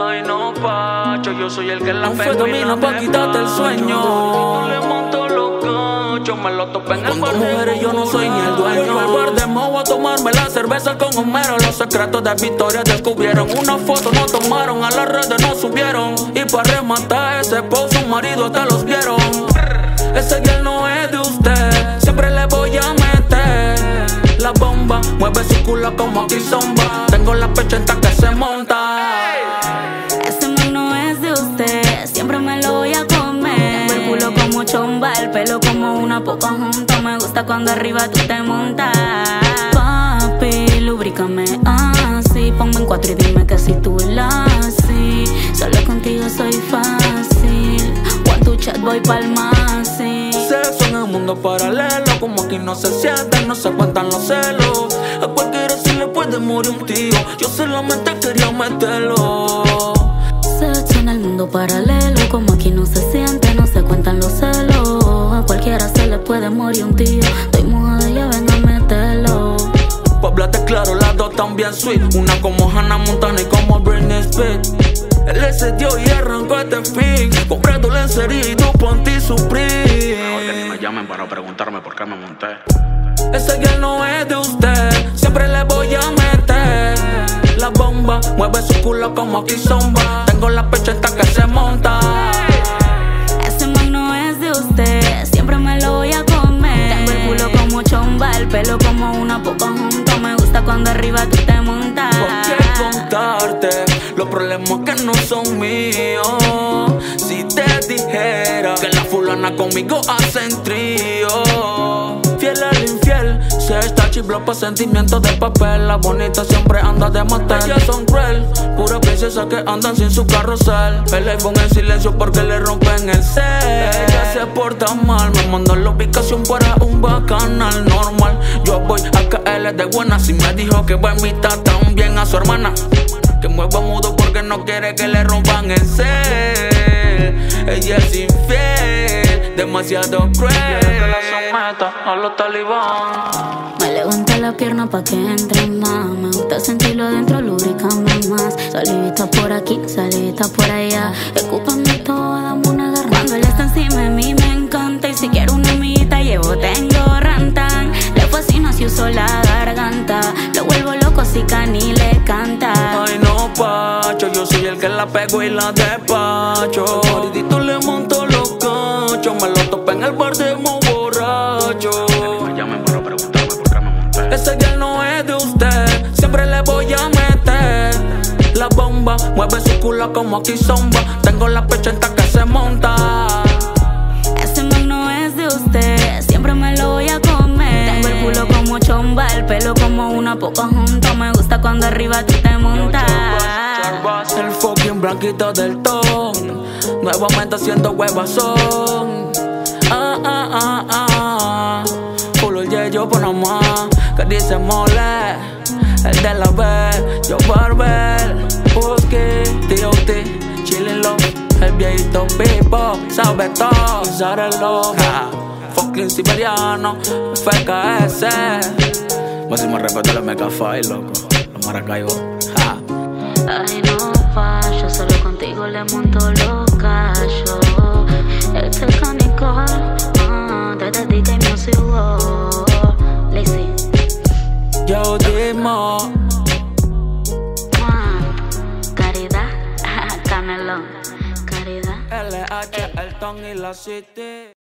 Ay, no, Pacho, yo soy el que la Un pego y fetamina la pa' quitarte el sueño. Le monto los cachos, me lo topo en el bar mujeres yo no soy ni el dueño. Yo al bar de Mo a tomarme la cerveza con Homero. Los secretos de Victoria descubrieron. Una foto no tomaron, a las redes no subieron. Y para rematar ese esposo, un marido hasta los vieron. Ese girl no es de usted, siempre le voy a meter la bomba. Mueve su culo como aquí zomba. Tengo la pechenta que chomba, el pelo como una poca junta. Me gusta cuando arriba tú te montas. Papi, lubrícame así. Ponme en cuatro y dime que si tú la así. Solo contigo soy fácil. One tu chat voy pa'l sí. Sexo en el mundo paralelo, como aquí no se sienten, no se cuentan los celos. A cualquiera se le puede morir un tío, yo solamente quería meterlo. Sexo en el mundo paralelo, como aquí no se siente, se cuentan los celos. A cualquiera se le puede morir un tío. Estoy mojada, ya ven a meterlo. Pa' hablarte claro, las dos también sweet. Una como Hannah Montana y como Britney Spears. Él se dio y arrancó este fin. Compré tu lencería y tu ponte Mejor que ni me llamen para preguntarme por qué me monté. Ese girl no es de usted, siempre le voy a meter la bomba. Mueve su culo como aquí zomba. Tengo la pecheta que se monta. El pelo como una poca junta. Me gusta cuando arriba tú te montas. ¿Por qué contarte los problemas que no son míos? Si te dijera que la fulana conmigo hacen trío. Fiel al infiel, se está chiblo pa' sentimientos de papel. La bonita siempre anda de motel. Ellas son cruel, pura princesa que andan sin su carrusel. El iPhone en silencio porque le rompen el cel. Ella se porta mal, me mandó la ubicación para un bacanal normal. De buena si me dijo que va a invitar también a su hermana. Que mueva mudo porque no quiere que le rompan el cel. Ella es infiel, demasiado cruel. Que la someta a los talibán. Me levanta la pierna pa' que entre más. Me gusta sentirlo adentro, lubricame más. Salivita por aquí, salivita por allá. Escúpame todo, dame una garra. Cuando él está encima de mí me encanta. Y si quiero una amiguita, llevo, tengo rantan. Le fascina si uso la Cani le canta. Ay no, Pacho, yo soy el que la pego y la despacho. Moridito le monto los cachos, me lo topo en el bar de mo borracho. Me llamen para preguntarme por qué me monté. Ese girl no es de usted, siempre le voy a meter la bomba. Mueve su culo como aquí zomba. Tengo la pechenta que se monta. El pelo como una poca junta. Me gusta cuando arriba tú te montas. El fucking blanquito del ton. Nuevamente haciendo huevazón. Ah, ah, ah, ah. Full el yo Panamá. Que dice mole. El de la B. Yo Barber. Husky. T.O.T. Chillin' low. El viejito Pipo. Sabe todo. Usar el logo. Fucking siberiano. FKS. Máximo respeto a los Megafy, loco. Los Maracaibo. Ja. Ay, no, pa, yo solo contigo le monto los cachos. Este canicol, ah, desde DJ Music World. Lazy, Yo Dimo. caridad, canelón, caridad. LH, el Ton y la City.